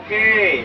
Oke.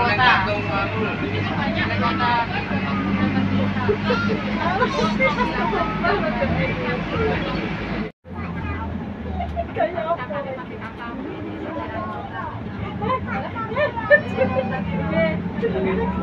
Kayaknya cilik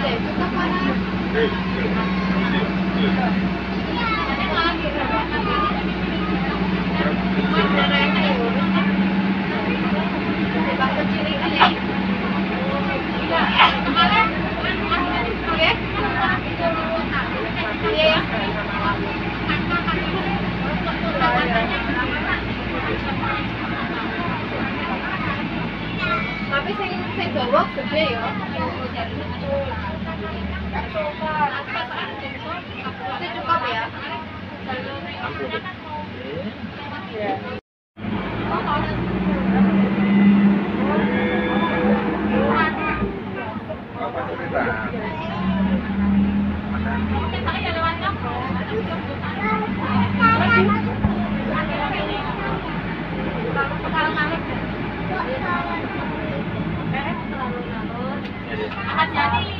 deh, kita parah. Tapi đi.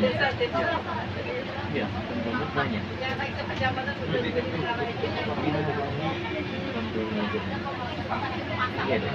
Iya, banyak. Iya deh.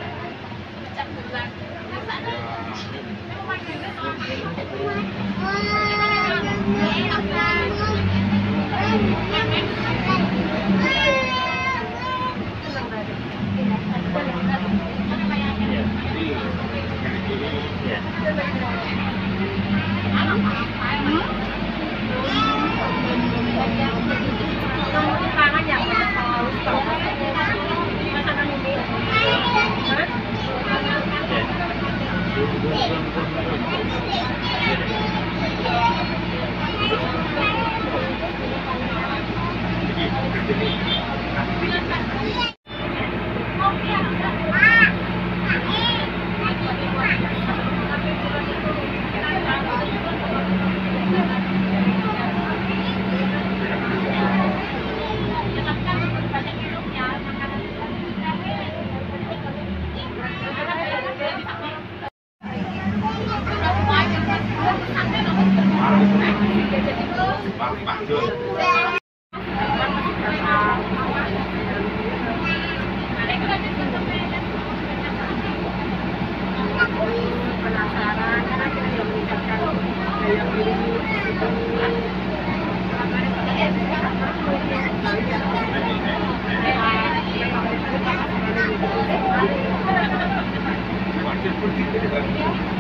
Pak Pak Jun. Putih itu kan. Oh,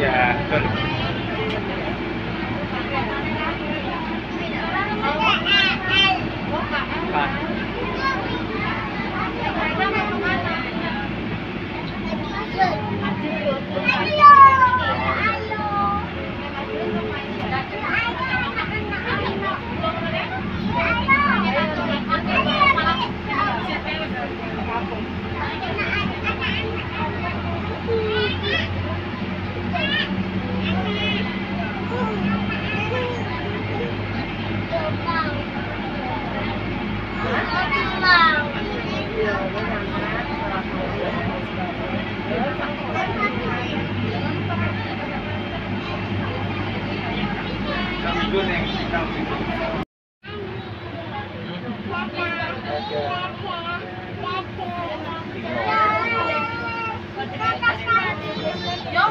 Yeah. Yo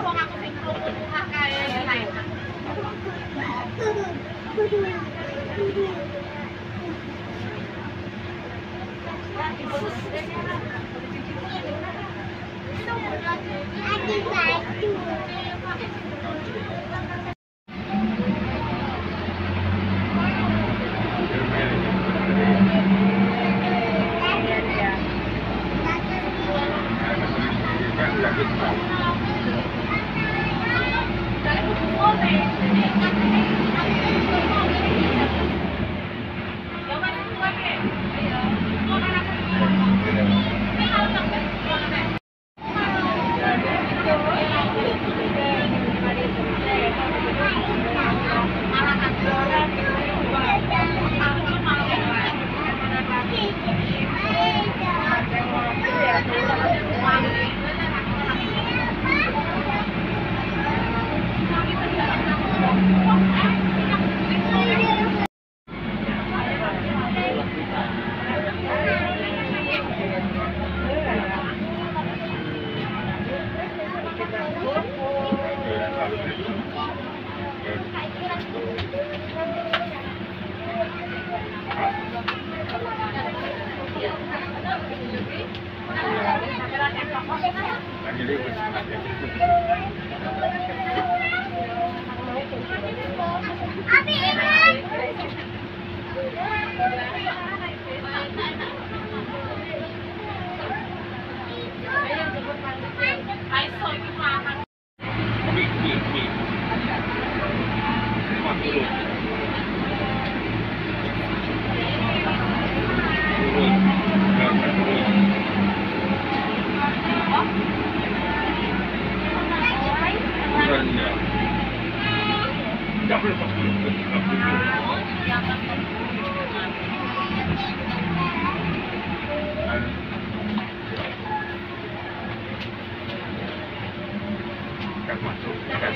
wong aku mikirmu mewah Thank you. Thank you. direito.